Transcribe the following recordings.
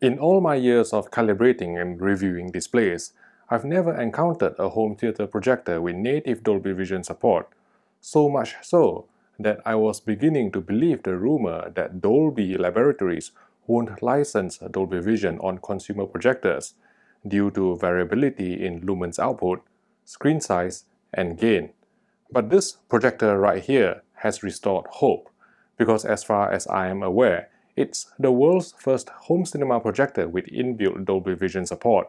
In all my years of calibrating and reviewing displays, I've never encountered a home theater projector with native Dolby Vision support, so much so that I was beginning to believe the rumor that Dolby Laboratories won't license Dolby Vision on consumer projectors due to variability in lumens output, screen size, and gain. But this projector right here has restored hope, because as far as I am aware, it's the world's first home cinema projector with inbuilt Dolby Vision support,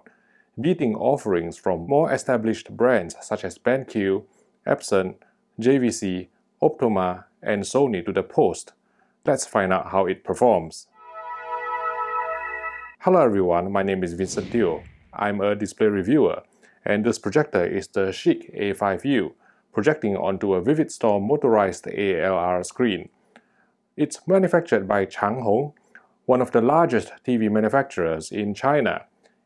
beating offerings from more established brands such as BenQ, Epson, JVC, Optoma, and Sony to the post. Let's find out how it performs. Hello everyone, my name is Vincent Teoh. I'm a display reviewer, and this projector is the ChiQ A5U, projecting onto a Vividstorm motorized ALR screen. It's manufactured by Changhong, one of the largest TV manufacturers in China.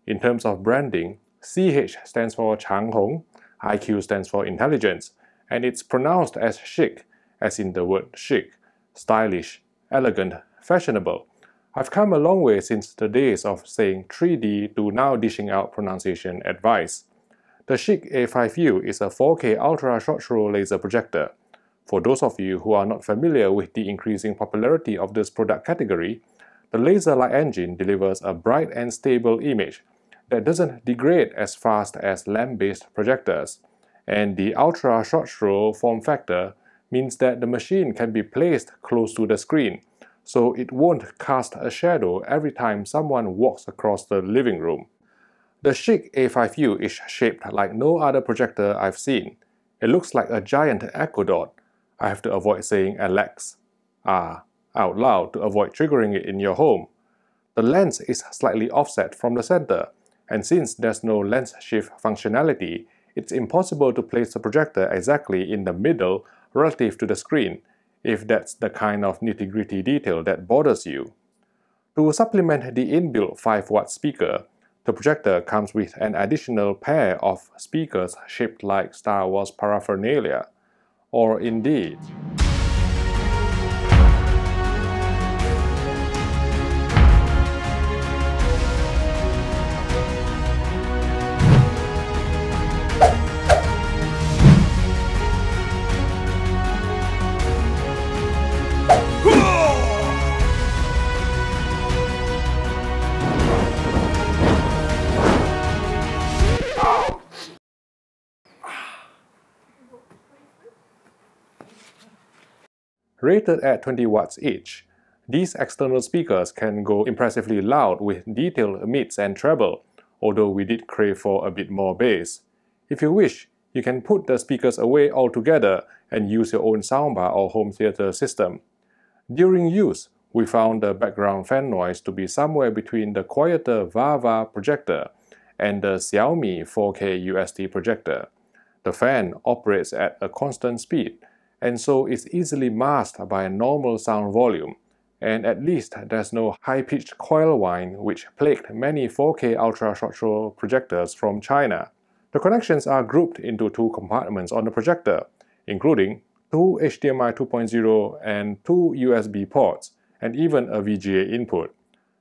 In terms of branding, CH stands for Changhong, IQ stands for intelligence, and it's pronounced as chic, as in the word chic, stylish, elegant, fashionable. I've come a long way since the days of saying 3D to now dishing out pronunciation advice. The ChiQ A5U is a 4K ultra short throw laser projector. For those of you who are not familiar with the increasing popularity of this product category, the laser light engine delivers a bright and stable image that doesn't degrade as fast as lamp-based projectors, and the ultra short throw form factor means that the machine can be placed close to the screen, so it won't cast a shadow every time someone walks across the living room. The ChiQ A5U is shaped like no other projector I've seen. It looks like a giant Echo Dot. I have to avoid saying Alex. Ah, out loud to avoid triggering it in your home. The lens is slightly offset from the center, and since there's no lens shift functionality, it's impossible to place the projector exactly in the middle relative to the screen, if that's the kind of nitty-gritty detail that bothers you. To supplement the inbuilt 5-watt speaker, the projector comes with an additional pair of speakers shaped like Star Wars paraphernalia, or indeed. Rated at 20 watts each, these external speakers can go impressively loud with detailed mids and treble, although we did crave for a bit more bass. If you wish, you can put the speakers away altogether and use your own soundbar or home theater system. During use, we found the background fan noise to be somewhere between the quieter Vava projector and the Xiaomi 4K UST projector. The fan operates at a constant speed, and so it's easily masked by a normal sound volume, and at least there's no high-pitched coil whine which plagued many 4K ultra short throw projectors from China. The connections are grouped into two compartments on the projector, including two HDMI 2.0 and two USB ports, and even a VGA input.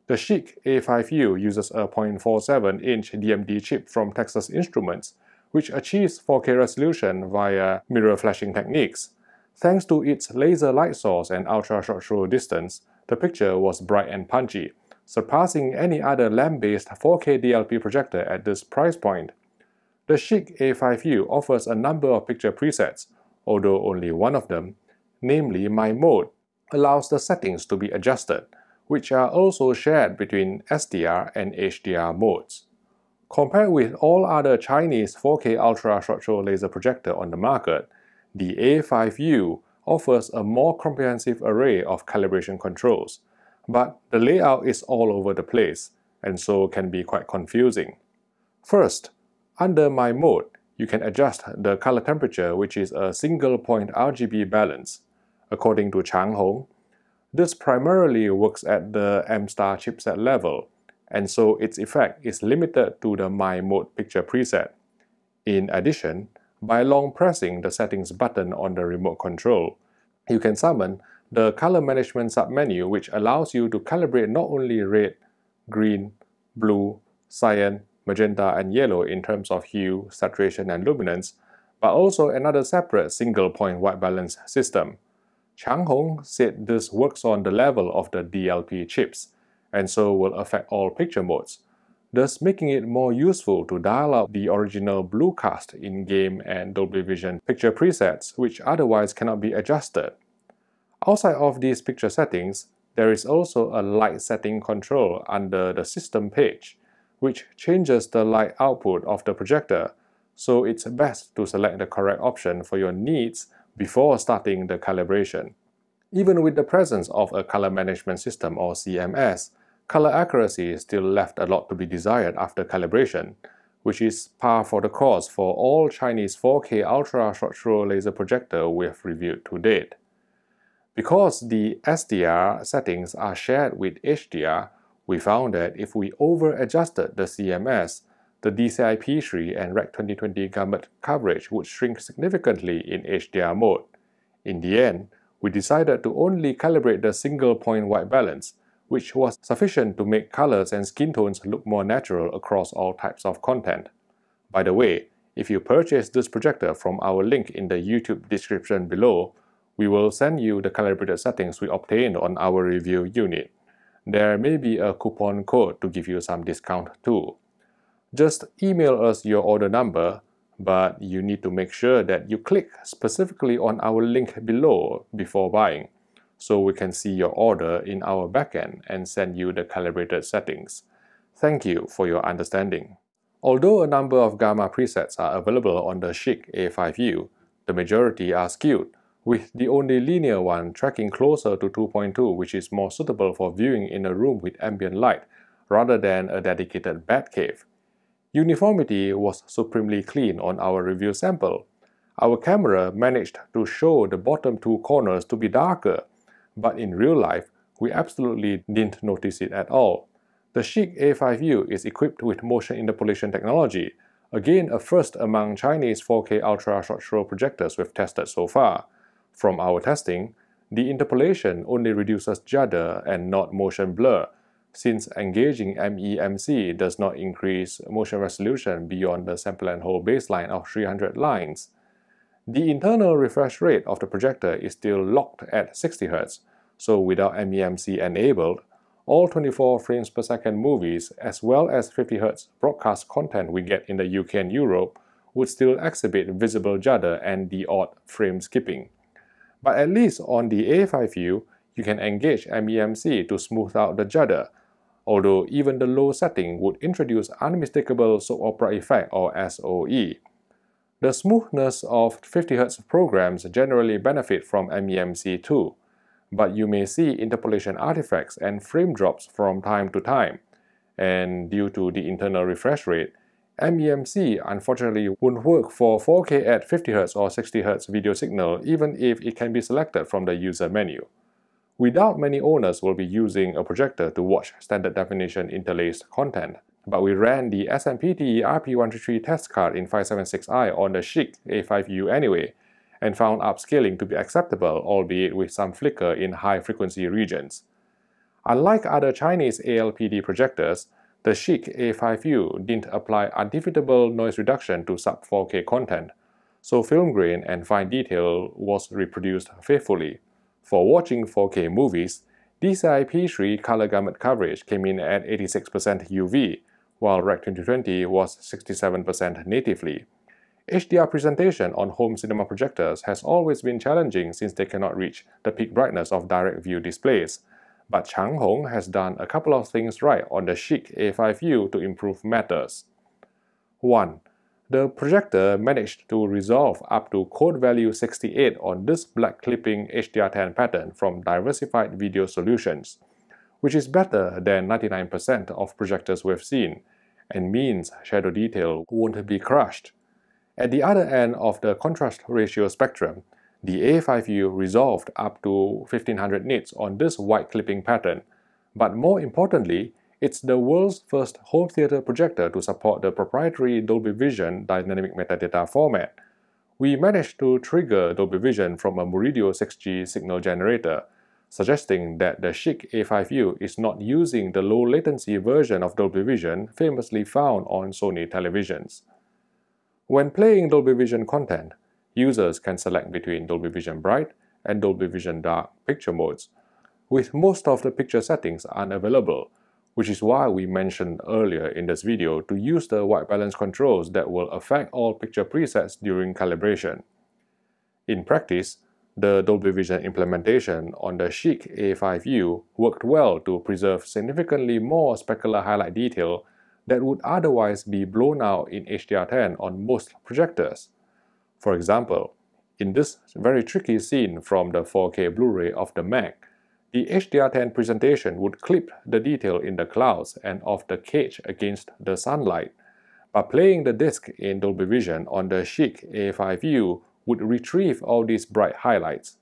The ChiQ A5U uses a 0.47-inch DMD chip from Texas Instruments, which achieves 4K resolution via mirror flashing techniques, Thanks to its laser light source and ultra short throw distance, the picture was bright and punchy, surpassing any other lamp-based 4K DLP projector at this price point. The ChiQ A5U offers a number of picture presets, although only one of them, namely My Mode, allows the settings to be adjusted, which are also shared between SDR and HDR modes. Compared with all other Chinese 4K ultra short throw laser projector on the market, the A5U offers a more comprehensive array of calibration controls, but the layout is all over the place and so can be quite confusing. First, under My Mode, you can adjust the color temperature which is a single point RGB balance. According to Changhong, this primarily works at the M-Star chipset level, and so its effect is limited to the My Mode picture preset. In addition, by long pressing the settings button on the remote control. You can summon the color management submenu which allows you to calibrate not only red, green, blue, cyan, magenta, and yellow in terms of hue, saturation, and luminance, but also another separate single-point white balance system. Changhong said this works on the level of the DLP chips, and so will affect all picture modes, thus making it more useful to dial up the original Bluecast in-game and Dolby Vision picture presets which otherwise cannot be adjusted. Outside of these picture settings, there is also a light setting control under the system page, which changes the light output of the projector, so it's best to select the correct option for your needs before starting the calibration. Even with the presence of a color management system or CMS, color accuracy still left a lot to be desired after calibration, which is par for the course for all Chinese 4K ultra short throw laser projector we've reviewed to date. Because the SDR settings are shared with HDR, we found that if we over-adjusted the CMS, the DCI P3 and Rec 2020 gamut coverage would shrink significantly in HDR mode. In the end, we decided to only calibrate the single-point white balance, which was sufficient to make colors and skin tones look more natural across all types of content. By the way, if you purchase this projector from our link in the YouTube description below, we will send you the calibrated settings we obtained on our review unit. There may be a coupon code to give you some discount too. Just email us your order number, but you need to make sure that you click specifically on our link below before buying so we can see your order in our backend and send you the calibrated settings. Thank you for your understanding. Although a number of Gamma presets are available on the ChiQ A5U, the majority are skewed, with the only linear one tracking closer to 2.2 which is more suitable for viewing in a room with ambient light rather than a dedicated Batcave. Uniformity was supremely clean on our review sample. Our camera managed to show the bottom two corners to be darker but in real life, we absolutely didn't notice it at all. The ChiQ A5U is equipped with motion interpolation technology, again a first among Chinese 4K ultra short throw projectors we've tested so far. From our testing, the interpolation only reduces judder and not motion blur, since engaging MEMC does not increase motion resolution beyond the sample and hold baseline of 300 lines. The internal refresh rate of the projector is still locked at 60 Hz, so without MEMC enabled, all 24 frames per second movies as well as 50 Hz broadcast content we get in the UK and Europe would still exhibit visible judder and the odd frame skipping. But at least on the A5U, you can engage MEMC to smooth out the judder, although even the low setting would introduce unmistakable soap opera effect or SOE. The smoothness of 50Hz programs generally benefit from MEMC too, but you may see interpolation artifacts and frame drops from time to time. And due to the internal refresh rate, MEMC unfortunately won't work for 4K at 50Hz or 60Hz video signal even if it can be selected from the user menu. Doubt many owners will be using a projector to watch standard definition interlaced content but we ran the SMPTE RP133 test card in 576i on the ChiQ A5U anyway, and found upscaling to be acceptable albeit with some flicker in high frequency regions. Unlike other Chinese ALPD projectors, the ChiQ A5U didn't apply undefeatable noise reduction to sub 4K content, so film grain and fine detail was reproduced faithfully. For watching 4K movies, DCI P3 color gamut coverage came in at 86% UV, while Rec 2020 was 67% natively. HDR presentation on home cinema projectors has always been challenging since they cannot reach the peak brightness of direct view displays, but Changhong has done a couple of things right on the ChiQ A5U to improve matters. 1. The projector managed to resolve up to code value 68 on this black clipping HDR10 pattern from diversified video solutions, which is better than 99% of projectors we've seen, and means shadow detail won't be crushed. At the other end of the contrast ratio spectrum, the A5U resolved up to 1500 nits on this white clipping pattern, but more importantly, it's the world's first home theater projector to support the proprietary Dolby Vision dynamic metadata format. We managed to trigger Dolby Vision from a Murideo 6G signal generator, suggesting that the ChiQ A5U is not using the low latency version of Dolby Vision famously found on Sony televisions. When playing Dolby Vision content, users can select between Dolby Vision Bright and Dolby Vision Dark picture modes, with most of the picture settings unavailable, which is why we mentioned earlier in this video to use the white balance controls that will affect all picture presets during calibration. In practice, the Dolby Vision implementation on the ChiQ A5U worked well to preserve significantly more specular highlight detail that would otherwise be blown out in HDR10 on most projectors. For example, in this very tricky scene from the 4K Blu-ray of the Meg, the HDR10 presentation would clip the detail in the clouds and of the cage against the sunlight, but playing the disc in Dolby Vision on the ChiQ A5U would retrieve all these bright highlights.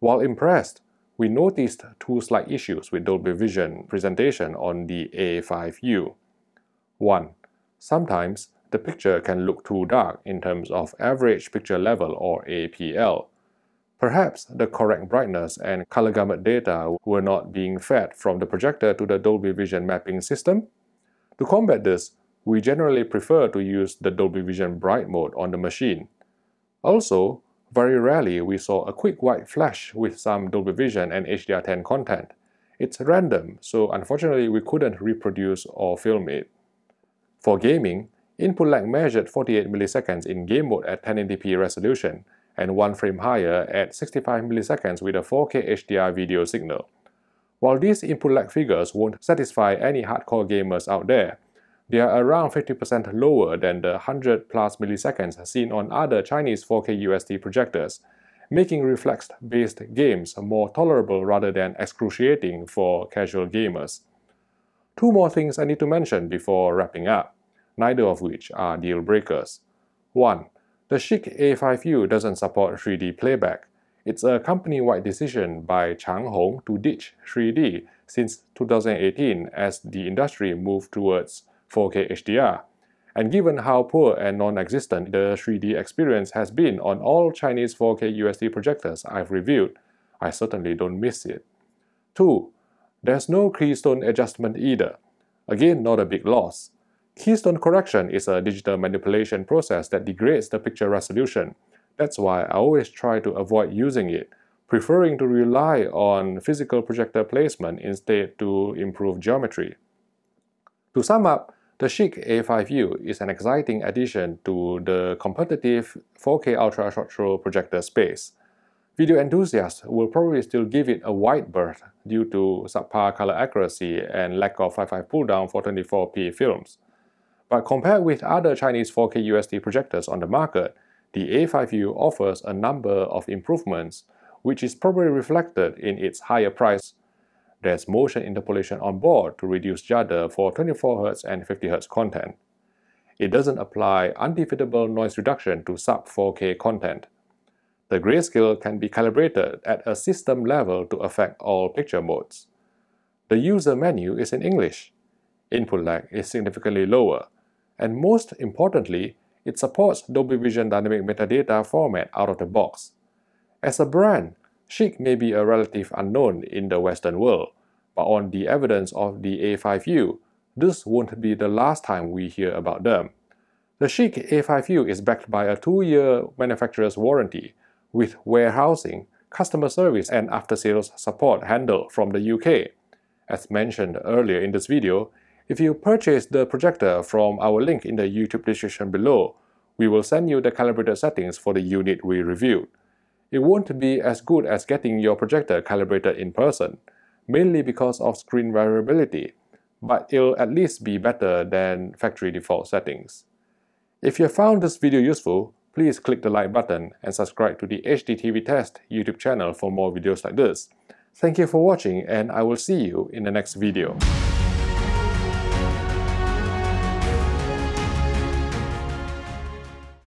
While impressed, we noticed two slight issues with Dolby Vision presentation on the A5U. 1. Sometimes the picture can look too dark in terms of average picture level or APL. Perhaps the correct brightness and color gamut data were not being fed from the projector to the Dolby Vision mapping system. To combat this, we generally prefer to use the Dolby Vision Bright mode on the machine. Also, very rarely we saw a quick white flash with some Dolby Vision and HDR10 content. It's random, so unfortunately we couldn't reproduce or film it. For gaming, input lag measured 48 milliseconds in game mode at 1080p resolution and 1 frame higher at 65 milliseconds with a 4K HDR video signal. While these input lag figures won't satisfy any hardcore gamers out there, they are around 50% lower than the 100 plus milliseconds seen on other Chinese 4K UST projectors, making reflex-based games more tolerable rather than excruciating for casual gamers. Two more things I need to mention before wrapping up, neither of which are deal breakers. 1. The ChiQ A5U doesn't support 3D playback. It's a company-wide decision by Changhong to ditch 3D since 2018 as the industry moved towards 4K HDR. And given how poor and non-existent the 3D experience has been on all Chinese 4K UST projectors I've reviewed, I certainly don't miss it. 2. There's no keystone adjustment either. Again, not a big loss. Keystone correction is a digital manipulation process that degrades the picture resolution. That's why I always try to avoid using it, preferring to rely on physical projector placement instead to improve geometry. To sum up, the ChiQ A5U is an exciting addition to the competitive 4K Ultra Short Throw projector space. Video enthusiasts will probably still give it a wide berth due to subpar color accuracy and lack of 5.5 pulldown for 24p films. But compared with other Chinese 4K UST projectors on the market, the A5U offers a number of improvements, which is probably reflected in its higher price there's motion interpolation on board to reduce judder for 24Hz and 50Hz content. It doesn't apply undefeatable noise reduction to sub-4K content. The grayscale can be calibrated at a system level to affect all picture modes. The user menu is in English. Input lag is significantly lower. And most importantly, it supports Dolby Vision Dynamic Metadata format out of the box. As a brand, ChiQ may be a relative unknown in the Western world, but on the evidence of the A5U, this won't be the last time we hear about them. The ChiQ A5U is backed by a two-year manufacturer's warranty, with warehousing, customer service and after-sales support handled from the UK. As mentioned earlier in this video, if you purchase the projector from our link in the YouTube description below, we will send you the calibrated settings for the unit we reviewed it won't be as good as getting your projector calibrated in person, mainly because of screen variability, but it'll at least be better than factory default settings. If you found this video useful, please click the like button and subscribe to the HDTV Test YouTube channel for more videos like this. Thank you for watching and I will see you in the next video.